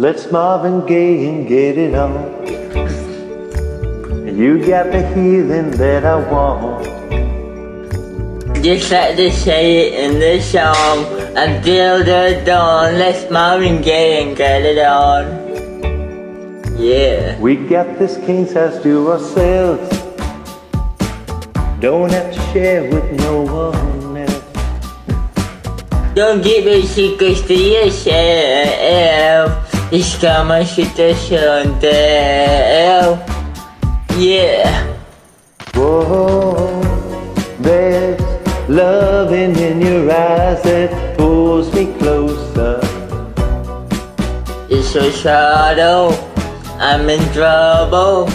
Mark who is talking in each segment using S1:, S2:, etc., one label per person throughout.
S1: Let's Marvin Gaye and get it on. You got the healing that I want.
S2: Just like they say it in the song, until the dawn, let's Marvin Gaye and get it on. Yeah.
S1: We got this king size to ourselves. Don't have to share with no one else.
S2: Don't give your secrets to yourself. Man situation tell. Yeah.
S1: Whoa, there's loving in your eyes that pulls me closer.
S2: It's a shadow. I'm in trouble.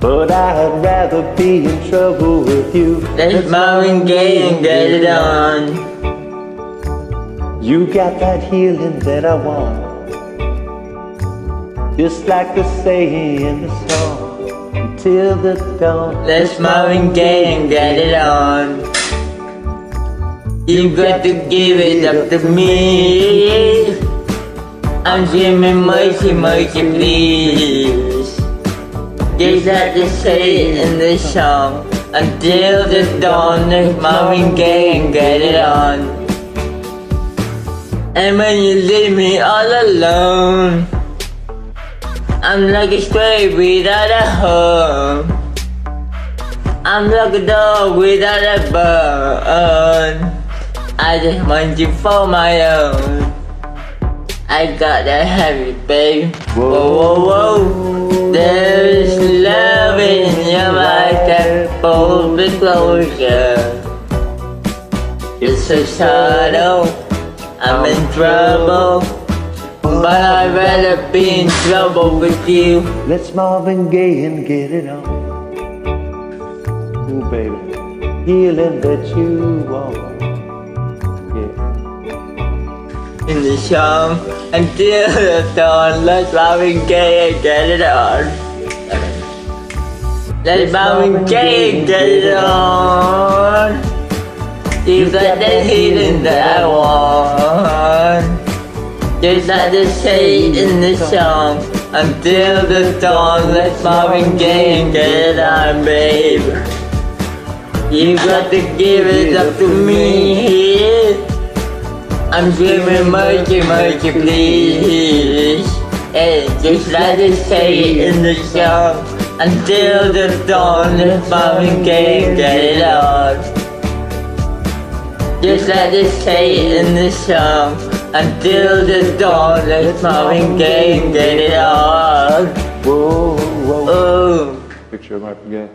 S1: But I'd rather be in trouble with you.
S2: Let's Marvin Gaye and get it on.
S1: You got that healing that I want. Just like the saying in the song, until the dawn.
S2: Let's Marvin Gaye and get it on. You've got to give it up to me. I'm dreaming mercy, mercy, please. Just like to say in the song. Until the dawn, let's Marvin Gaye and get it on. And when you leave me all alone. I'm like a stray without a home. I'm like a dog without a bone. I just want you for my own. I got that heavy, babe. Whoa, whoa, whoa. There's love in your eyes that pulls me closer. It's so subtle. I'm in trouble. But I'd rather be in trouble with you.
S1: Let's Marvin Gaye and get it on. Ooh, baby, healing that you want. Yeah.
S2: In the song until the dawn, let's Marvin Gaye and get it on. Let's Marvin Gaye and get it on. Got the healing that want. Like they say in the song, until the dawn, let's Marvin Gaye and get it on, babe. You got to give it up to me. I'm dreaming mercy, mercy, please. Hey, just like they say in the song, until the dawn, let's Marvin Gaye get it on. Just like they say in the song. Until the dawn, let's Marvin Gaye get it on.
S1: Whoa, whoa.
S2: Oh.
S1: Picture of Marvin Gaye.